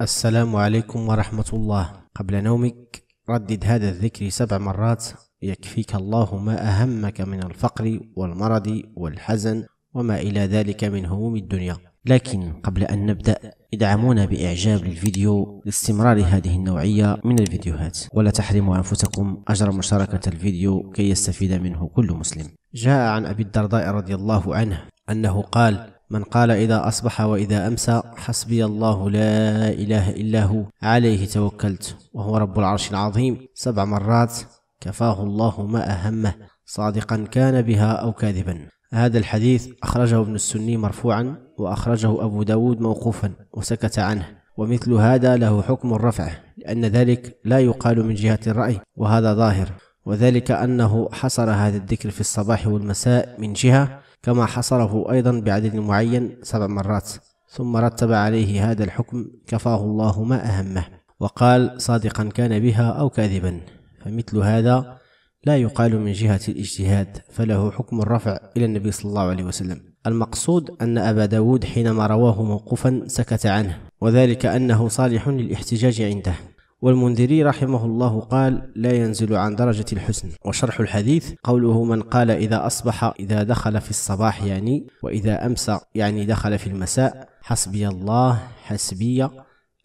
السلام عليكم ورحمة الله. قبل نومك ردد هذا الذكر سبع مرات. يكفيك الله ما أهمك من الفقر والمرض والحزن وما إلى ذلك من هموم الدنيا. لكن قبل أن نبدأ ادعمونا بإعجاب للفيديو لاستمرار هذه النوعية من الفيديوهات. ولا تحرموا أنفسكم أجر مشاركة الفيديو كي يستفيد منه كل مسلم. جاء عن أبي الدرداء رضي الله عنه أنه قال من قال إذا أصبح وإذا أمسى حسبي الله لا إله إلا هو عليه توكلت وهو رب العرش العظيم. سبع مرات كفاه الله ما أهمه صادقا كان بها أو كاذبا. هذا الحديث أخرجه ابن السني مرفوعا وأخرجه أبو داود موقوفا وسكت عنه. ومثل هذا له حكم الرفع لأن ذلك لا يقال من جهة الرأي وهذا ظاهر. وذلك أنه حصر هذا الذكر في الصباح والمساء من جهة كما حصره أيضا بعدد معين سبع مرات ثم رتب عليه هذا الحكم كفاه الله ما أهمه وقال صادقا كان بها أو كاذبا فمثل هذا لا يقال من جهة الاجتهاد فله حكم الرفع إلى النبي صلى الله عليه وسلم. المقصود أن أبا داود حينما رواه موقوفا سكت عنه وذلك أنه صالح للاحتجاج عنده. والمنذري رحمه الله قال لا ينزل عن درجة الحسن وشرح الحديث قوله من قال إذا أصبح إذا دخل في الصباح يعني وإذا أمسى يعني دخل في المساء حسبي الله حسبي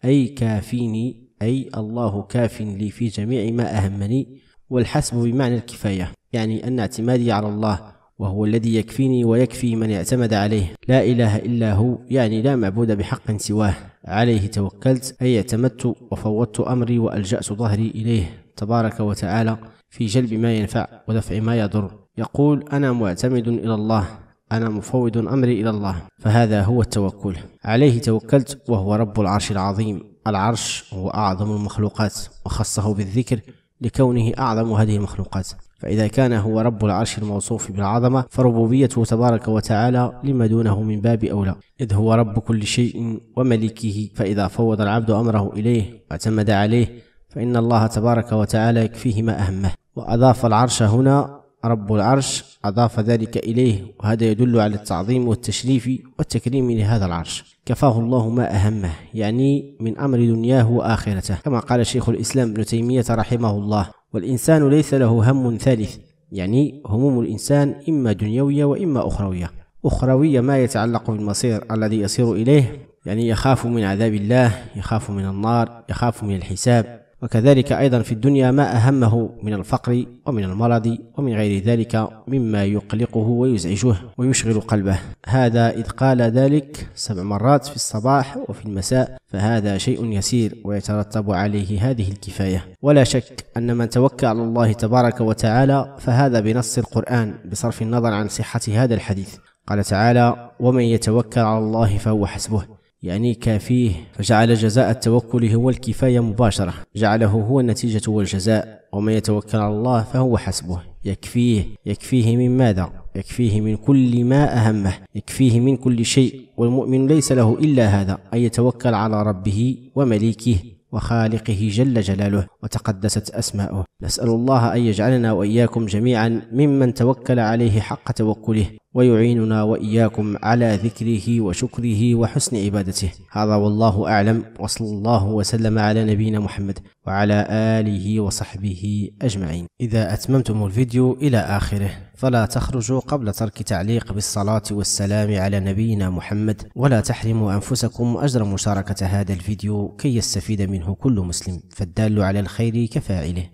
أي كافيني أي الله كاف لي في جميع ما أهمني والحسب بمعنى الكفاية يعني أن اعتمادي على الله وهو الذي يكفيني ويكفي من اعتمد عليه. لا إله إلا هو يعني لا معبود بحق سواه. عليه توكلت أي اعتمدت وفوضت أمري وألجأت ظهري إليه. تبارك وتعالى في جلب ما ينفع ودفع ما يضر. يقول أنا معتمد إلى الله أنا مفوض أمري إلى الله. فهذا هو التوكل. عليه توكلت وهو رب العرش العظيم. العرش هو أعظم المخلوقات وخصه بالذكر لكونه أعظم هذه المخلوقات. فإذا كان هو رب العرش الموصوف بالعظمة فربوبيته تبارك وتعالى لما دونه من باب أولى. إذ هو رب كل شيء وملكه فإذا فوض العبد أمره إليه واعتمد عليه فإن الله تبارك وتعالى يكفيه ما أهمه. وأضاف العرش هنا رب العرش أضاف ذلك إليه وهذا يدل على التعظيم والتشريف والتكريم لهذا العرش. كفاه الله ما أهمه يعني من أمر دنياه وآخرته. كما قال شيخ الإسلام ابن تيمية رحمه الله والإنسان ليس له هم ثالث يعني هموم الإنسان إما دنيوية وإما أخروية. أخروية ما يتعلق بالمصير الذي يصير إليه يعني يخاف من عذاب الله يخاف من النار يخاف من الحساب. وكذلك أيضا في الدنيا ما أهمه من الفقر ومن المرض ومن غير ذلك مما يقلقه ويزعجه ويشغل قلبه. هذا إذ قال ذلك سبع مرات في الصباح وفي المساء فهذا شيء يسير ويترتب عليه هذه الكفاية. ولا شك أن من توكل على الله تبارك وتعالى فهذا بنص القرآن بصرف النظر عن صحة هذا الحديث. قال تعالى ومن يتوكل على الله فهو حسبه. يعني كافيه. فجعل جزاء التوكل هو الكفاية مباشرة. جعله هو النتيجة والجزاء. ومن يتوكل على الله فهو حسبه. يكفيه. يكفيه من ماذا؟ يكفيه من كل ما أهمه. يكفيه من كل شيء. والمؤمن ليس له إلا هذا. أن يتوكل على ربه ومليكه وخالقه جل جلاله. وتقدست أسماؤه. نسأل الله أن يجعلنا وإياكم جميعا ممن توكل عليه حق توكله. ويعيننا وإياكم على ذكره وشكره وحسن عبادته. هذا والله أعلم وصلى الله وسلم على نبينا محمد وعلى آله وصحبه أجمعين. إذا أتممتم الفيديو إلى آخره فلا تخرجوا قبل ترك تعليق بالصلاة والسلام على نبينا محمد ولا تحرموا أنفسكم أجر مشاركة هذا الفيديو كي يستفيد منه كل مسلم. فالدال على الخير كفاعله.